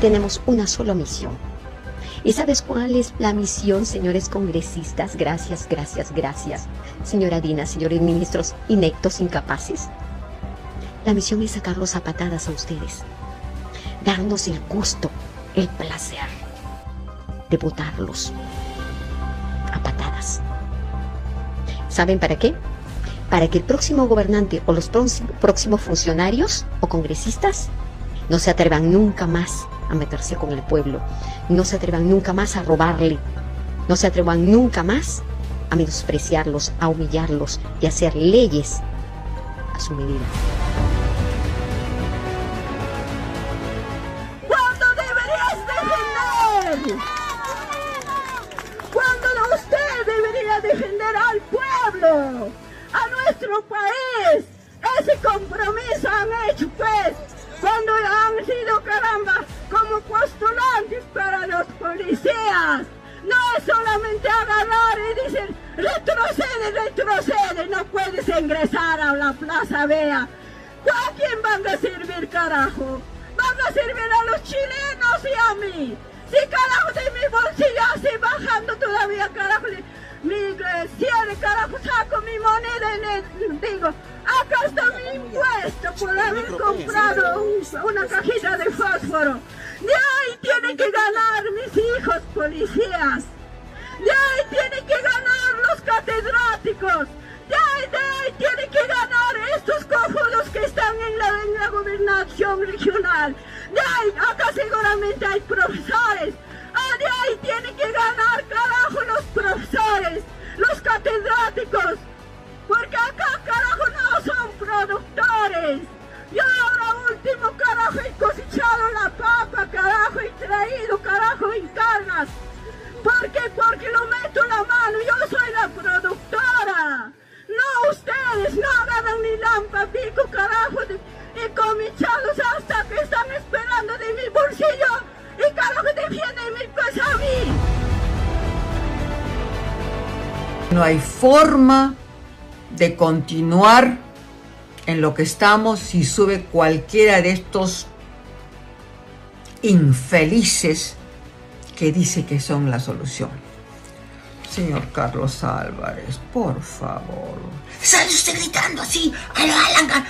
tenemos una sola misión. ¿Y sabes cuál es la misión, señores congresistas? Gracias, gracias, gracias. Señora Dina, señores ministros inectos, incapaces. La misión es sacarlos a patadas a ustedes. Darnos el gusto, el placer de votarlos a patadas. ¿Saben para qué? Para que el próximo gobernante o los próximos funcionarios o congresistas no se atrevan nunca más a meterse con el pueblo, no se atrevan nunca más a robarle, no se atrevan nunca más a menospreciarlos, a humillarlos y a hacer leyes a su medida. ¿Cuándo deberías defender? ¿Cuándo usted debería defender al pueblo, a nuestro país? Ese compromiso han hecho pues cuando han sido caramba como postulantes para los policías. No es solamente agarrar y decir, retrocede, retrocede, no puedes ingresar a la Plaza Vea. ¿A quién van a servir, carajo? Van a servir a los chilenos y a mí. Si carajo de mi bolsillo así bajando todavía, carajo, mi cierre, carajo, saco mi moneda en el, digo, acá está mi impuesto por haber comprado una cajita de fósforo. De ahí tienen que ganar mis hijos policías. De ahí tienen que ganar los catedráticos. De ahí, de ahí tienen que ganar estos cojones que están en la, en la gobernación regional. De ahí, acá seguramente hay profesores. No hay forma de continuar en lo que estamos si sube cualquiera de estos infelices que dice que son la solución. Señor Carlos Álvarez, por favor. ¿Sale usted gritando así a lo Alan?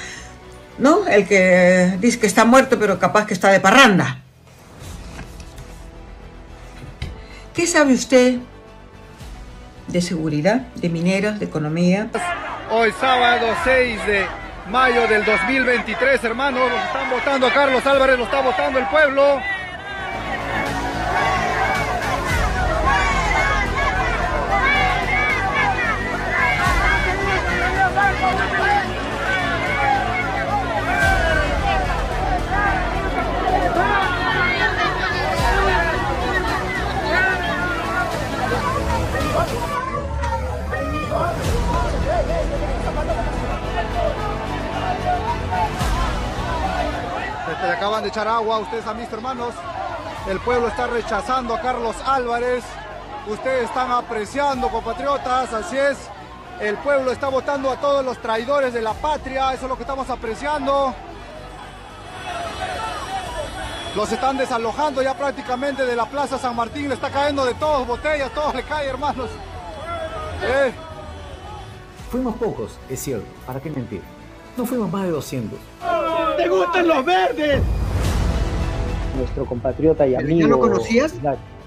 ¿No? El que dice que está muerto, pero capaz que está de parranda. ¿Qué sabe usted de seguridad, de mineros, de economía? Hoy sábado 6 de mayo del 2023, hermanos, están votando Carlos Álvarez, lo está votando el pueblo. Le acaban de echar agua, ustedes han visto hermanos. El pueblo está rechazando a Carlos Álvarez. Ustedes están apreciando, compatriotas, así es. El pueblo está votando a todos los traidores de la patria, eso es lo que estamos apreciando. Los están desalojando ya prácticamente de la Plaza San Martín, le está cayendo de todos, botellas, todo le cae, hermanos. Eh. Fuimos pocos, es cierto, ¿para qué mentir? No fuimos más de 200. ¡Te gustan los verdes! Nuestro compatriota y amigo. ¿Ya lo conocías?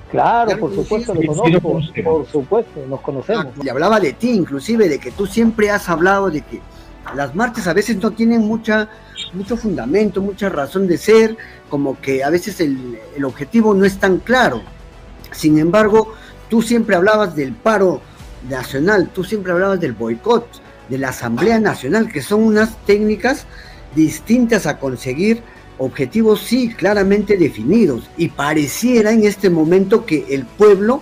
Claro, ¿Ya lo por supuesto, lo conozco. Por supuesto, nos conocemos. Y hablaba de ti, inclusive, de que tú siempre has hablado de que las marchas a veces no tienen mucha, mucho fundamento, mucha razón de ser, como que a veces el, el objetivo no es tan claro. Sin embargo, tú siempre hablabas del paro nacional, tú siempre hablabas del boicot, de la Asamblea Nacional, que son unas técnicas distintas a conseguir objetivos sí claramente definidos y pareciera en este momento que el pueblo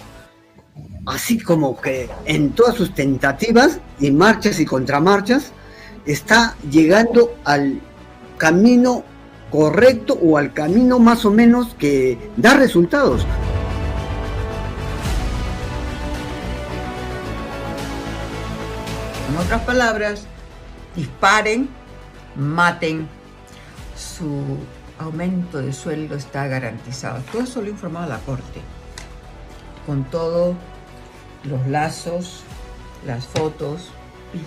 así como que en todas sus tentativas y marchas y contramarchas está llegando al camino correcto o al camino más o menos que da resultados. En otras palabras, disparen, maten su aumento de sueldo está garantizado. Todo eso lo he informado a la Corte, con todos los lazos, las fotos,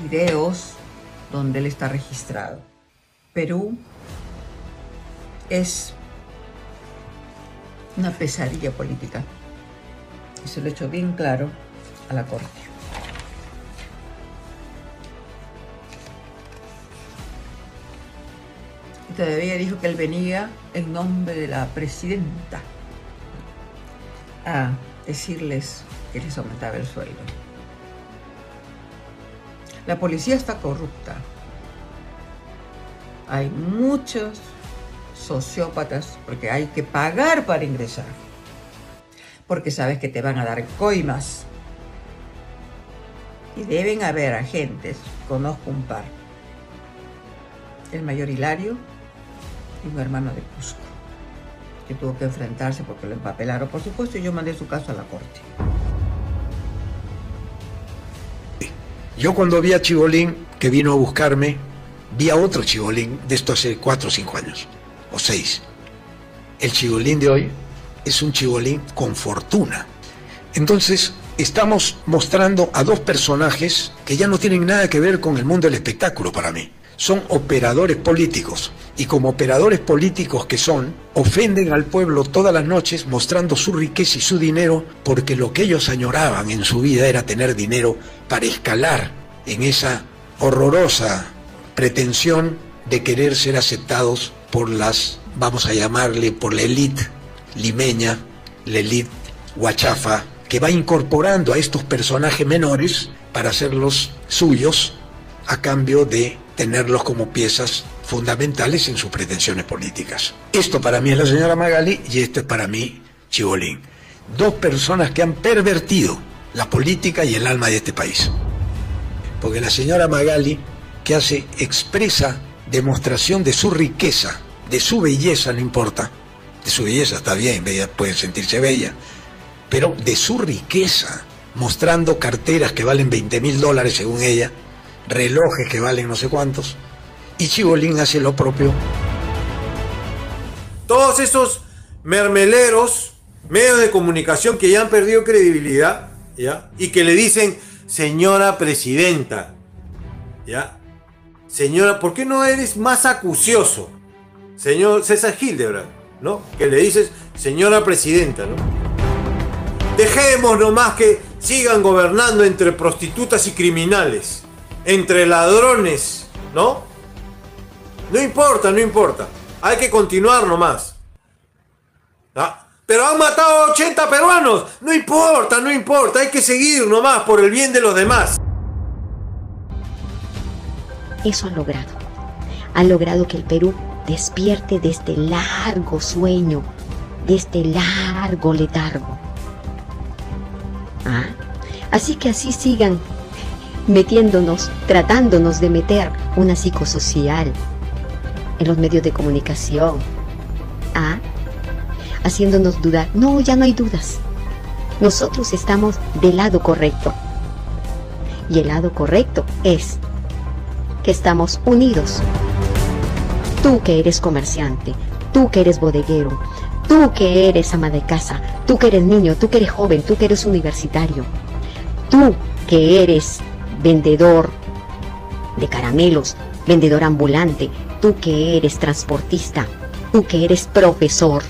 videos donde él está registrado. Perú es una pesadilla política. Y se lo he hecho bien claro a la Corte. Todavía dijo que él venía en nombre de la presidenta a decirles que les aumentaba el sueldo. La policía está corrupta. Hay muchos sociópatas porque hay que pagar para ingresar. Porque sabes que te van a dar coimas. Y deben haber agentes, conozco un par. El mayor Hilario un hermano de Cusco, que tuvo que enfrentarse porque lo empapelaron, por supuesto, y yo mandé su caso a la corte. Yo cuando vi a Chibolín, que vino a buscarme, vi a otro Chibolín de esto hace cuatro o cinco años, o seis. El Chibolín de hoy es un Chibolín con fortuna. Entonces, estamos mostrando a dos personajes que ya no tienen nada que ver con el mundo del espectáculo para mí. Son operadores políticos. Y como operadores políticos que son, ofenden al pueblo todas las noches mostrando su riqueza y su dinero porque lo que ellos añoraban en su vida era tener dinero para escalar en esa horrorosa pretensión de querer ser aceptados por las, vamos a llamarle, por la élite limeña, la élite guachafa, que va incorporando a estos personajes menores para hacerlos suyos a cambio de tenerlos como piezas fundamentales en sus pretensiones políticas. Esto para mí es la señora Magali y esto es para mí Chibolín. Dos personas que han pervertido la política y el alma de este país. Porque la señora Magali, que hace expresa demostración de su riqueza, de su belleza, no importa, de su belleza está bien, bella, puede sentirse bella, pero de su riqueza, mostrando carteras que valen 20 mil dólares según ella, relojes que valen no sé cuántos, y Chibolín hace lo propio. Todos esos mermeleros, medios de comunicación que ya han perdido credibilidad, ¿ya? Y que le dicen, señora presidenta, ¿ya? Señora, ¿por qué no eres más acucioso? Señor César Hildebrand, ¿no? Que le dices, señora presidenta, ¿no? Dejemos nomás que sigan gobernando entre prostitutas y criminales, entre ladrones, ¿no? No importa, no importa. Hay que continuar nomás. ¿Ah? Pero han matado a 80 peruanos. No importa, no importa. Hay que seguir nomás por el bien de los demás. Eso han logrado. Han logrado que el Perú despierte de este largo sueño, de este largo letargo. ¿Ah? Así que así sigan metiéndonos, tratándonos de meter una psicosocial en los medios de comunicación. ¿Ah? Haciéndonos dudar. No, ya no hay dudas. Nosotros estamos del lado correcto. Y el lado correcto es que estamos unidos. Tú que eres comerciante, tú que eres bodeguero, tú que eres ama de casa, tú que eres niño, tú que eres joven, tú que eres universitario, tú que eres vendedor de caramelos, vendedor ambulante, tú que eres transportista, tú que eres profesor.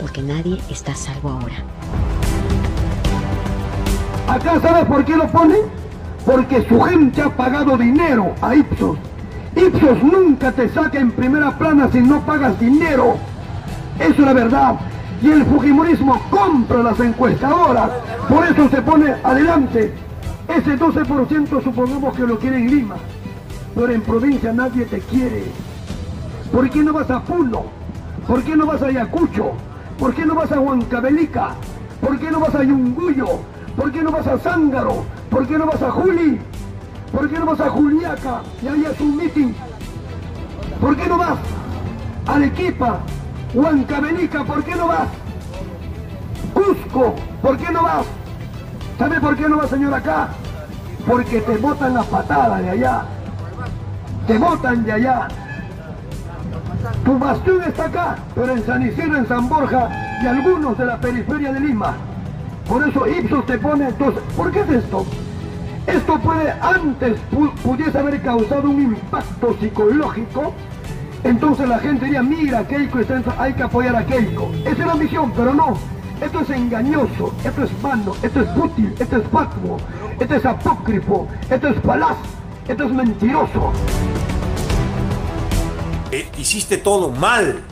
Porque nadie está salvo ahora. Acá sabes por qué lo ponen? Porque su gente ha pagado dinero a Ipsos. Ipsos nunca te saca en primera plana si no pagas dinero. Eso es la verdad. Y el Fujimorismo compra las encuestadoras. Por eso se pone adelante. Ese 12% supongamos que lo quiere en Lima. Pero en provincia nadie te quiere. ¿Por qué no vas a Puno? ¿Por qué no vas a Ayacucho? ¿Por qué no vas a Huancavelica? ¿Por qué no vas a Yunguyo? ¿Por qué no vas a Zángaro? ¿Por qué no vas a Juli? ¿Por qué no vas a Juliaca? Y ahí es un meeting. ¿Por qué no vas a Arequipa? Huancavelica, ¿por qué no vas? Cusco, ¿por qué no vas? ¿Sabe por qué no vas, señor, acá? Porque te botan la patada de allá. Te botan de allá. Tu bastión está acá, pero en San Isidro, en San Borja y algunos de la periferia de Lima. Por eso Ipsos te pone entonces, ¿por qué es esto? Esto puede antes, pu- pudiese haber causado un impacto psicológico, entonces la gente diría, mira, Keiko está en- hay que apoyar a Keiko. Esa es la misión, pero no. Esto es engañoso, esto es vano, esto es fútil, esto es fatuo, esto es apócrifo, esto es falaz, esto es mentiroso. Eh, hiciste todo mal,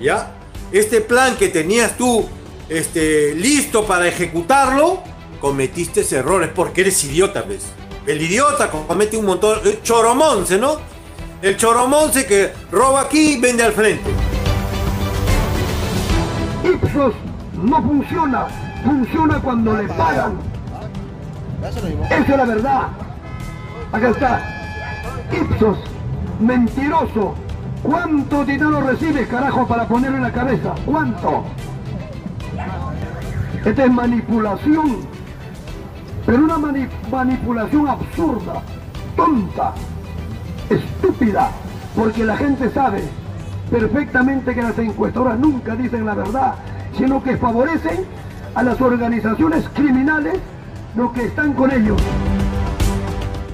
¿ya? Este plan que tenías tú este, listo para ejecutarlo, cometiste errores porque eres idiota, ¿ves? El idiota comete un montón, eh, choromonce, ¿no? El choromonce que roba aquí y vende al frente. Ipsos no funciona, funciona cuando le pagan. Esa es la verdad. Acá está. Ipsos, mentiroso. ¿Cuánto dinero recibes, carajo, para ponerlo en la cabeza? ¿Cuánto? Esta es manipulación. Pero una mani- manipulación absurda, tonta, estúpida, porque la gente sabe perfectamente que las encuestadoras nunca dicen la verdad, sino que favorecen a las organizaciones criminales los que están con ellos.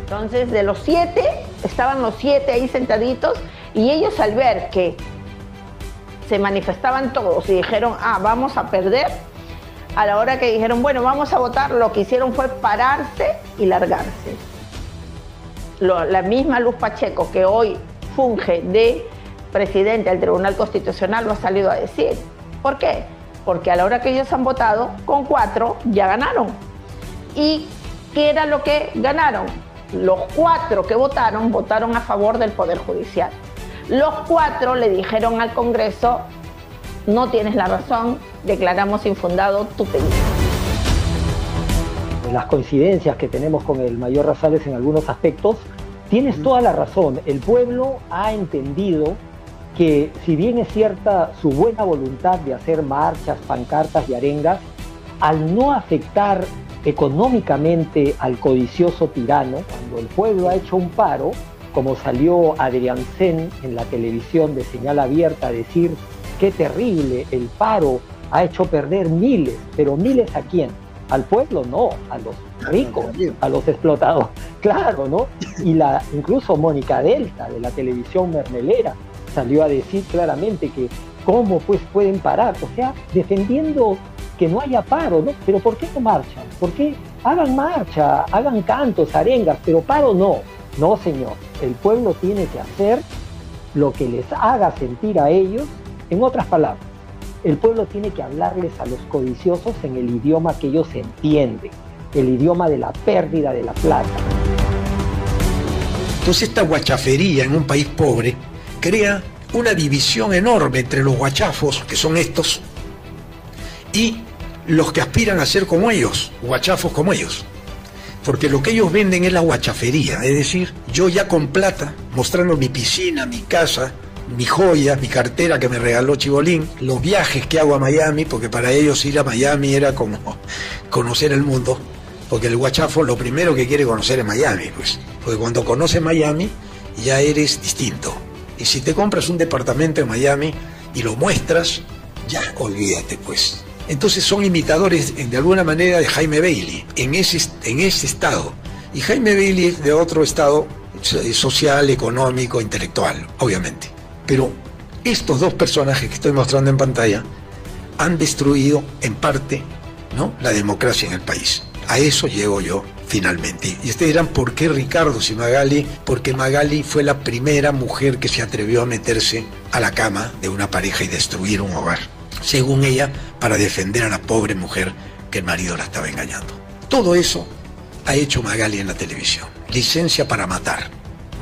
Entonces, de los siete, estaban los siete ahí sentaditos y ellos al ver que se manifestaban todos y dijeron, ah, vamos a perder, a la hora que dijeron, bueno, vamos a votar, lo que hicieron fue pararse y largarse. La misma Luz Pacheco, que hoy funge de presidente del Tribunal Constitucional, lo ha salido a decir. ¿Por qué? Porque a la hora que ellos han votado, con cuatro ya ganaron. ¿Y qué era lo que ganaron? Los cuatro que votaron votaron a favor del Poder Judicial. Los cuatro le dijeron al Congreso, no tienes la razón, declaramos infundado tu pedido. las coincidencias que tenemos con el mayor Rosales en algunos aspectos, tienes toda la razón. El pueblo ha entendido que si bien es cierta su buena voluntad de hacer marchas, pancartas y arengas, al no afectar económicamente al codicioso tirano, cuando el pueblo ha hecho un paro, como salió Adrián Sen en la televisión de señal abierta a decir qué terrible, el paro ha hecho perder miles, pero miles a quién? Al pueblo no, a los ricos, a los explotadores, claro, ¿no? Y la, incluso Mónica Delta de la televisión mermelera salió a decir claramente que cómo pues pueden parar, o sea, defendiendo que no haya paro, ¿no? Pero ¿por qué no marchan? ¿Por qué hagan marcha, hagan cantos, arengas, pero paro no? No, señor, el pueblo tiene que hacer lo que les haga sentir a ellos, en otras palabras, el pueblo tiene que hablarles a los codiciosos en el idioma que ellos entienden, el idioma de la pérdida de la plata. Entonces esta guachafería en un país pobre crea una división enorme entre los guachafos, que son estos, y los que aspiran a ser como ellos, guachafos como ellos. Porque lo que ellos venden es la guachafería, es decir, yo ya con plata, mostrando mi piscina, mi casa, mi joya, mi cartera que me regaló Chibolín, los viajes que hago a Miami, porque para ellos ir a Miami era como conocer el mundo, porque el guachafo lo primero que quiere conocer es Miami, pues, porque cuando conoce Miami ya eres distinto. Y si te compras un departamento en Miami y lo muestras, ya olvídate, pues. Entonces son imitadores de alguna manera de Jaime Bailey, en ese, en ese estado. Y Jaime Bailey es de otro estado so- social, económico, intelectual, obviamente. Pero estos dos personajes que estoy mostrando en pantalla han destruido en parte ¿no? la democracia en el país. A eso llego yo finalmente. Y ustedes dirán, ¿por qué Ricardo si Magali? Porque Magali fue la primera mujer que se atrevió a meterse a la cama de una pareja y destruir un hogar. Según ella, para defender a la pobre mujer que el marido la estaba engañando. Todo eso ha hecho Magali en la televisión. Licencia para matar.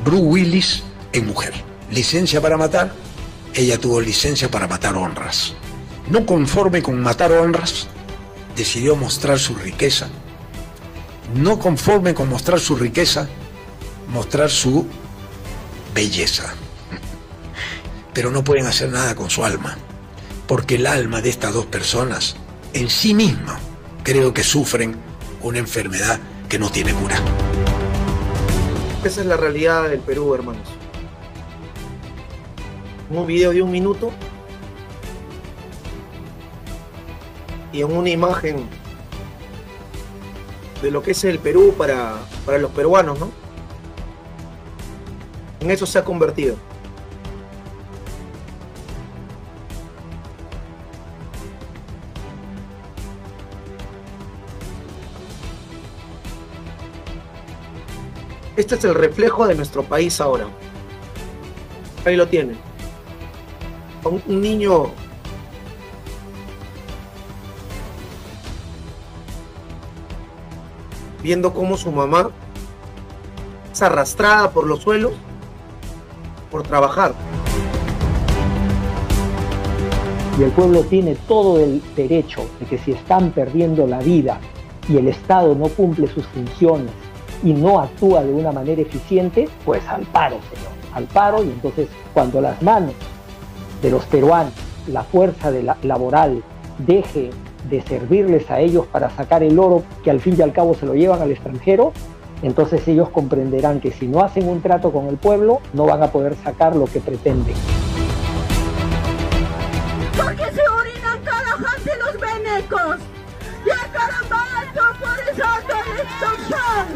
Bruce Willis en mujer. Licencia para matar. Ella tuvo licencia para matar honras. No conforme con matar honras, decidió mostrar su riqueza. No conforme con mostrar su riqueza, mostrar su belleza. Pero no pueden hacer nada con su alma, porque el alma de estas dos personas, en sí misma, creo que sufren una enfermedad que no tiene cura. Esa es la realidad del Perú, hermanos. un video de un minuto y en una imagen de lo que es el Perú para, para los peruanos, ¿no? En eso se ha convertido. Este es el reflejo de nuestro país ahora. Ahí lo tiene. Un, un niño viendo cómo su mamá es arrastrada por los suelos por trabajar. Y el pueblo tiene todo el derecho de que si están perdiendo la vida y el Estado no cumple sus funciones y no actúa de una manera eficiente, pues al paro, señor, al paro. Y entonces cuando las manos de los peruanos, la fuerza de la, laboral, deje de servirles a ellos para sacar el oro que al fin y al cabo se lo llevan al extranjero, entonces ellos comprenderán que si no hacen un trato con el pueblo, no van a poder sacar lo que pretenden. Porque se orinan y los venecos. ¡Ya caramba, alto por esa extorsión!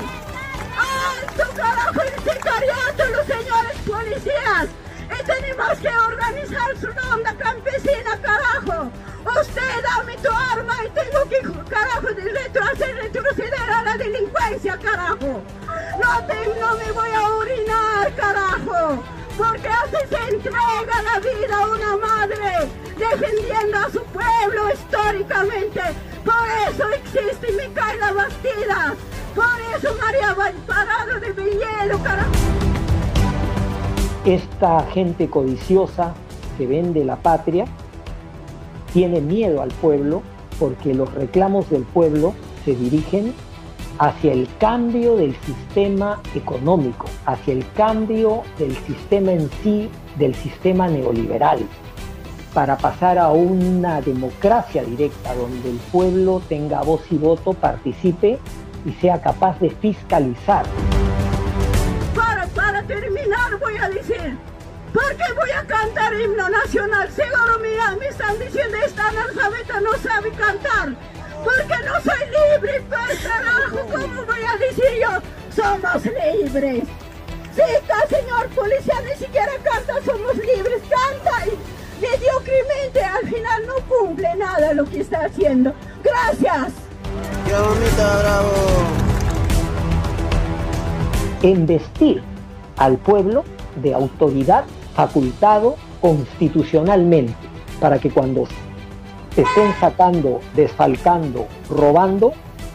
¡Alto carajo el sicariato, los señores policías! Y tenemos que organizar su ronda campesina, carajo. Usted dame tu arma y tengo que, carajo, hacer retroceder a la delincuencia, carajo. No, te, no me voy a orinar, carajo. Porque así se entrega la vida a una madre, defendiendo a su pueblo históricamente. Por eso existe Micaela Bastida. Por eso María Valparado de Villelo, carajo. Esta gente codiciosa que vende la patria tiene miedo al pueblo porque los reclamos del pueblo se dirigen hacia el cambio del sistema económico, hacia el cambio del sistema en sí, del sistema neoliberal, para pasar a una democracia directa donde el pueblo tenga voz y voto, participe y sea capaz de fiscalizar. ¿Por qué voy a cantar himno nacional? Seguro mira, me están diciendo esta analfabeta no sabe cantar. Porque no soy libre, pues carajo, ¿cómo voy a decir yo? Somos libres. Si está señor policía ni siquiera canta, somos libres, canta y mediocremente al final no cumple nada lo que está haciendo. Gracias. ¡Qué bonita, bravo! Investir al pueblo de autoridad facultado constitucionalmente para que cuando estén sacando, desfalcando, robando,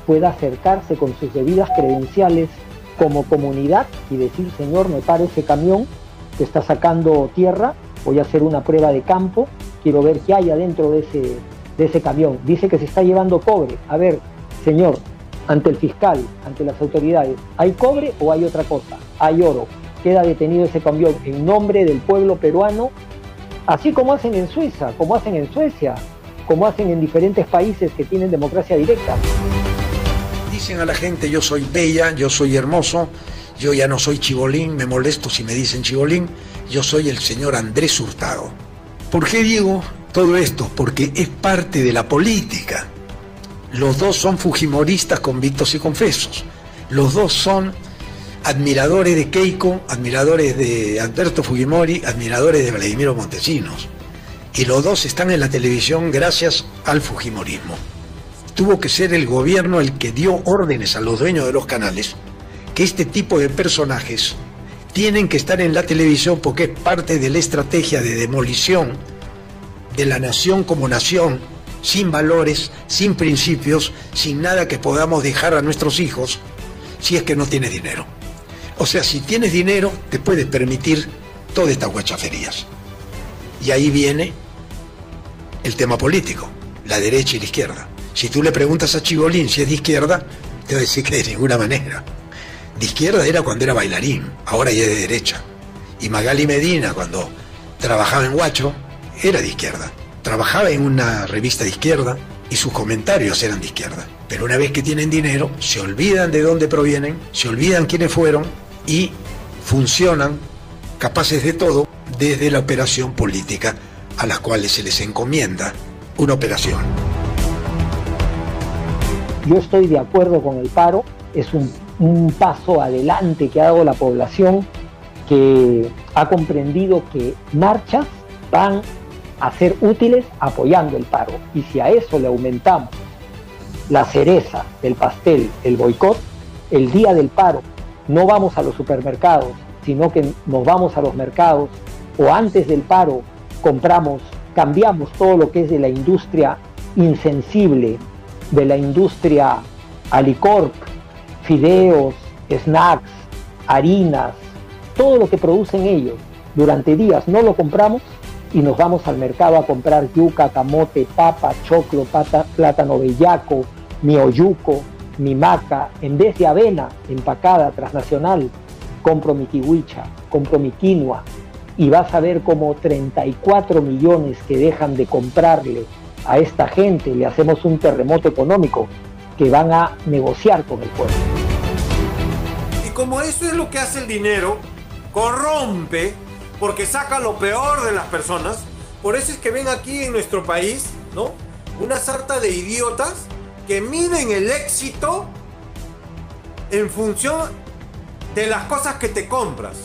pueda acercarse con sus debidas credenciales como comunidad y decir, señor, me pare ese camión que está sacando tierra, voy a hacer una prueba de campo, quiero ver qué hay adentro de ese, de ese camión. Dice que se está llevando cobre. A ver, señor, ante el fiscal, ante las autoridades, ¿hay cobre o hay otra cosa? Hay oro queda detenido ese camión en nombre del pueblo peruano, así como hacen en Suiza, como hacen en Suecia, como hacen en diferentes países que tienen democracia directa. Dicen a la gente yo soy bella, yo soy hermoso, yo ya no soy chibolín, me molesto si me dicen chibolín, yo soy el señor Andrés Hurtado. ¿Por qué digo todo esto? Porque es parte de la política. Los dos son fujimoristas convictos y confesos. Los dos son admiradores de Keiko, admiradores de Alberto Fujimori, admiradores de Vladimiro Montesinos. Y los dos están en la televisión gracias al Fujimorismo. Tuvo que ser el gobierno el que dio órdenes a los dueños de los canales que este tipo de personajes tienen que estar en la televisión porque es parte de la estrategia de demolición de la nación como nación, sin valores, sin principios, sin nada que podamos dejar a nuestros hijos si es que no tiene dinero. O sea, si tienes dinero, te puedes permitir todas estas guachaferías. Y ahí viene el tema político, la derecha y la izquierda. Si tú le preguntas a Chibolín si es de izquierda, te va a decir que de ninguna manera. De izquierda era cuando era bailarín, ahora ya es de derecha. Y Magali Medina, cuando trabajaba en Guacho, era de izquierda. Trabajaba en una revista de izquierda y sus comentarios eran de izquierda. Pero una vez que tienen dinero, se olvidan de dónde provienen, se olvidan quiénes fueron y funcionan capaces de todo desde la operación política a las cuales se les encomienda una operación. Yo estoy de acuerdo con el paro, es un, paso adelante que ha dado la población que ha comprendido que marchas van a ser útiles apoyando el paro. Y si a eso le aumentamos la cereza del pastel, el boicot, el día del paro no vamos a los supermercados, sino que nos vamos a los mercados o antes del paro compramos, cambiamos todo lo que es de la industria insensible, de la industria alicorp, fideos, snacks, harinas, todo lo que producen ellos. Durante días no lo compramos y nos vamos al mercado a comprar yuca, camote, papa, choclo, plátano bellaco, mioyuco, mi maca, en vez de avena empacada transnacional, compro mi kiwicha, compro mi quinoa y vas a ver como 34 millones que dejan de comprarle a esta gente, le hacemos un terremoto económico que van a negociar con el pueblo. Y como eso es lo que hace el dinero, corrompe porque saca lo peor de las personas. Por eso es que ven aquí en nuestro país, ¿no? Una sarta de idiotas que miden el éxito en función de las cosas que te compras.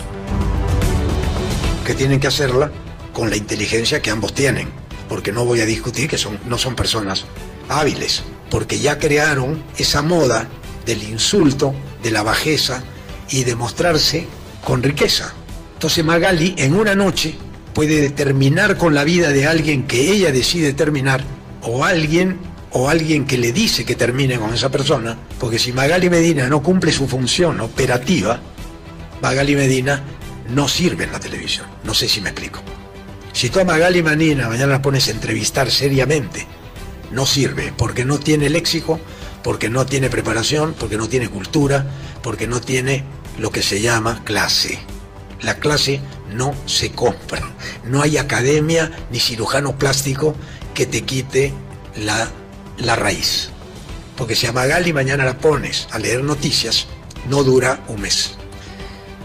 Que tienen que hacerla con la inteligencia que ambos tienen, porque no voy a discutir que son, no son personas hábiles, porque ya crearon esa moda del insulto, de la bajeza y de mostrarse con riqueza. Entonces Magali en una noche puede terminar con la vida de alguien que ella decide terminar o alguien o alguien que le dice que termine con esa persona, porque si Magali Medina no cumple su función operativa, Magali Medina no sirve en la televisión. No sé si me explico. Si tú a Magali Medina mañana la pones a entrevistar seriamente, no sirve, porque no tiene léxico, porque no tiene preparación, porque no tiene cultura, porque no tiene lo que se llama clase. La clase no se compra. No hay academia ni cirujano plástico que te quite la, la raíz. Porque si a Magali mañana la pones a leer noticias, no dura un mes.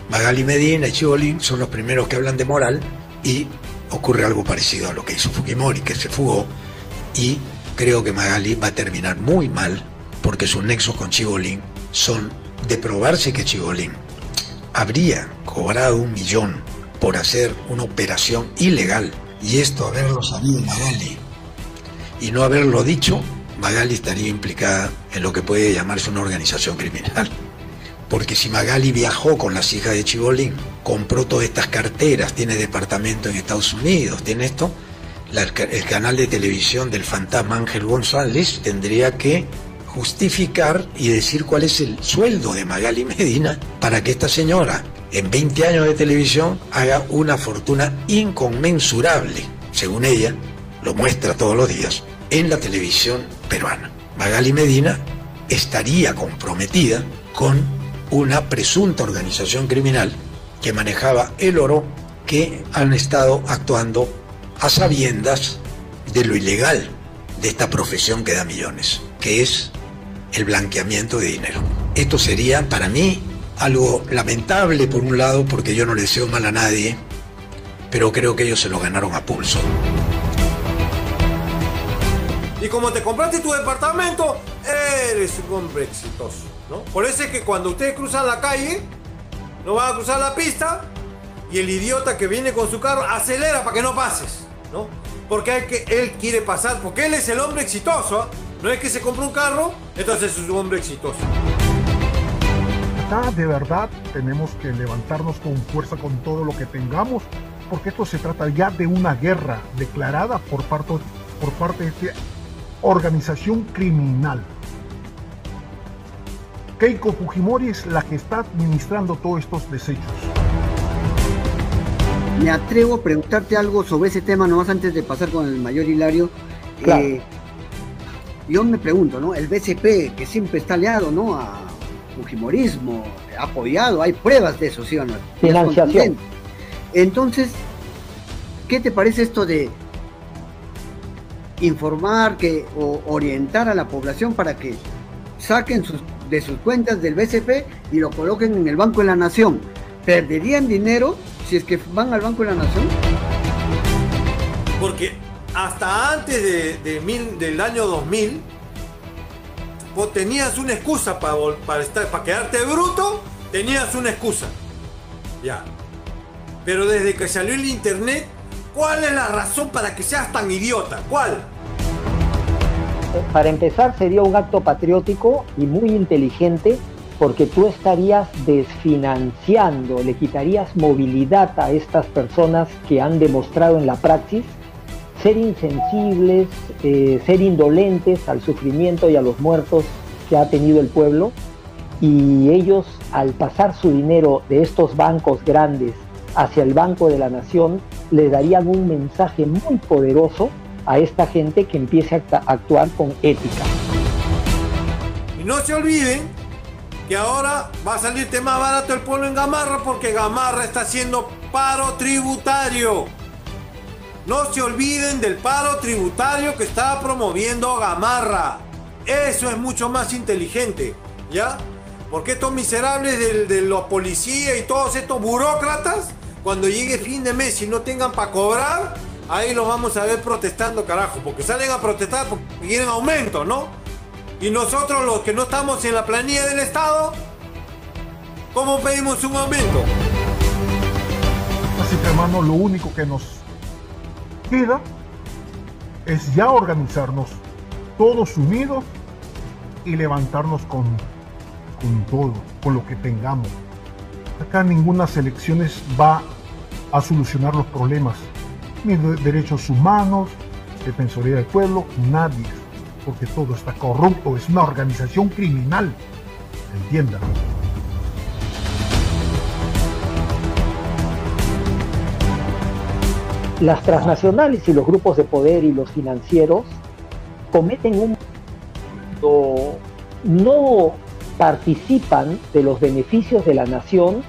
Magali Medina y Chibolín son los primeros que hablan de moral y ocurre algo parecido a lo que hizo Fujimori, que se fugó y creo que Magali va a terminar muy mal porque sus nexos con Chibolín son de probarse que Chibolín habría cobrado un millón por hacer una operación ilegal y esto haberlo sabido Magali y no haberlo dicho, Magali estaría implicada en lo que puede llamarse una organización criminal. Porque si Magali viajó con las hijas de Chibolín, compró todas estas carteras, tiene departamento en Estados Unidos, tiene esto, el canal de televisión del fantasma Ángel González tendría que justificar y decir cuál es el sueldo de Magali Medina para que esta señora en 20 años de televisión haga una fortuna inconmensurable, según ella, lo muestra todos los días, en la televisión peruana. Magali Medina estaría comprometida con una presunta organización criminal que manejaba el oro que han estado actuando a sabiendas de lo ilegal de esta profesión que da millones, que es el blanqueamiento de dinero. Esto sería para mí algo lamentable por un lado porque yo no le deseo mal a nadie, pero creo que ellos se lo ganaron a pulso. Y como te compraste tu departamento, eres un hombre exitoso, ¿no? Por eso es que cuando ustedes cruzan la calle, no van a cruzar la pista y el idiota que viene con su carro acelera para que no pases, ¿no? Porque hay que, él quiere pasar, porque él es el hombre exitoso, ¿ah? No es que se compra un carro, entonces es un hombre exitoso. Acá de verdad tenemos que levantarnos con fuerza con todo lo que tengamos, porque esto se trata ya de una guerra declarada por parte, por parte de esta organización criminal. Keiko Fujimori es la que está administrando todos estos desechos. Me atrevo a preguntarte algo sobre ese tema, nomás antes de pasar con el mayor Hilario. Claro. Eh, yo me pregunto, ¿no? El BCP, que siempre está aliado, ¿no? A Fujimorismo, apoyado, hay pruebas de eso, ¿sí o no? Financiación. Entonces, ¿qué te parece esto de informar que, o orientar a la población para que saquen sus- de sus cuentas del BCP y lo coloquen en el Banco de la Nación? Perderían dinero si es que van al Banco de la Nación? Porque hasta antes de, del año 2000, vos tenías una excusa para, para, estar, para quedarte bruto, tenías una excusa. Ya. Pero desde que salió el internet, ¿cuál es la razón para que seas tan idiota? ¿Cuál? Para empezar, sería un acto patriótico y muy inteligente porque tú estarías desfinanciando, le quitarías movilidad a estas personas que han demostrado en la praxis ser insensibles, eh, ser indolentes al sufrimiento y a los muertos que ha tenido el pueblo. Y ellos, al pasar su dinero de estos bancos grandes hacia el Banco de la Nación, le darían un mensaje muy poderoso a esta gente que empiece a actuar con ética. Y no se olviden que ahora va a salirte más barato el pueblo en Gamarra porque Gamarra está haciendo paro tributario. No se olviden del paro tributario que está promoviendo Gamarra. Eso es mucho más inteligente, ¿ya? Porque estos miserables del- de, los policías y todos estos burócratas, cuando llegue fin de mes y no tengan para cobrar, ahí los vamos a ver protestando, carajo, porque salen a protestar porque quieren aumento, ¿no? Y nosotros los que no estamos en la planilla del Estado, ¿cómo pedimos un aumento? Así que hermano, lo único que nos queda es ya organizarnos todos unidos y levantarnos con, con todo, con lo que tengamos. Acá ninguna elecciones va a solucionar los problemas, de derechos humanos, defensoría del pueblo, nadie, porque todo está corrupto, es una organización criminal, entiendan. Las transnacionales y los grupos de poder y los financieros cometen un no participan de los beneficios de la nación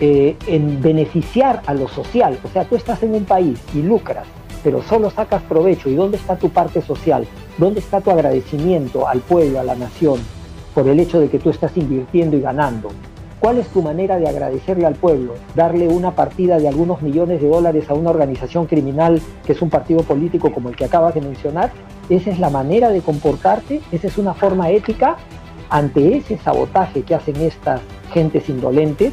eh, en beneficiar a lo social. O sea, tú estás en un país y lucras, pero solo sacas provecho. ¿Y dónde está tu parte social? ¿Dónde está tu agradecimiento al pueblo, a la nación, por el hecho de que tú estás invirtiendo y ganando? ¿Cuál es tu manera de agradecerle al pueblo? ¿Darle una partida de algunos millones de dólares a una organización criminal que es un partido político como el que acabas de mencionar? ¿Esa es la manera de comportarte? ¿Esa es una forma ética? Ante ese sabotaje que hacen estas gentes indolentes,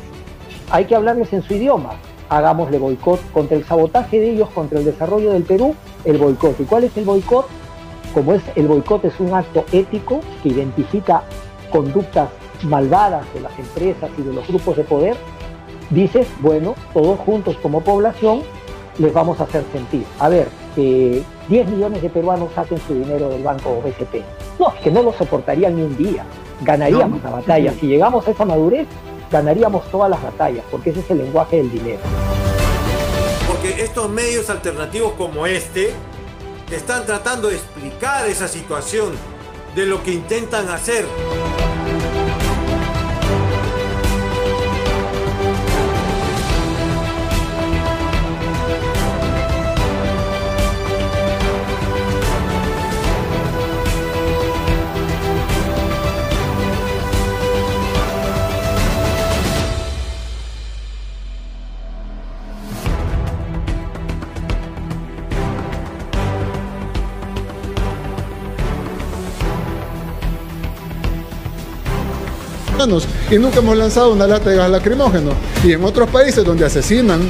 hay que hablarles en su idioma. Hagámosle boicot contra el sabotaje de ellos, contra el desarrollo del Perú, el boicot. ¿Y cuál es el boicot? Como es el boicot es un acto ético que identifica conductas malvadas de las empresas y de los grupos de poder, dices, bueno, todos juntos como población les vamos a hacer sentir. A ver, que 10 millones de peruanos saquen su dinero del banco BCP. No, es que no lo soportarían ni un día. Ganaríamos No. la batalla. Si llegamos a esa madurez, ganaríamos todas las batallas, porque ese es el lenguaje del dinero. Porque estos medios alternativos como este están tratando de explicar esa situación de lo que intentan hacer. Y nunca hemos lanzado una lata de gas lacrimógeno. Y en otros países donde asesinan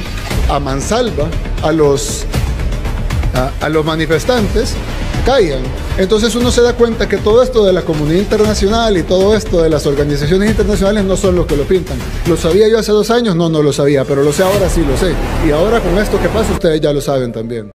a mansalva a los, a, a los manifestantes, callan. Entonces uno se da cuenta que todo esto de la comunidad internacional y todo esto de las organizaciones internacionales no son los que lo pintan. ¿Lo sabía yo hace dos años? No, no lo sabía, pero lo sé ahora sí lo sé. Y ahora con esto que pasa ustedes ya lo saben también.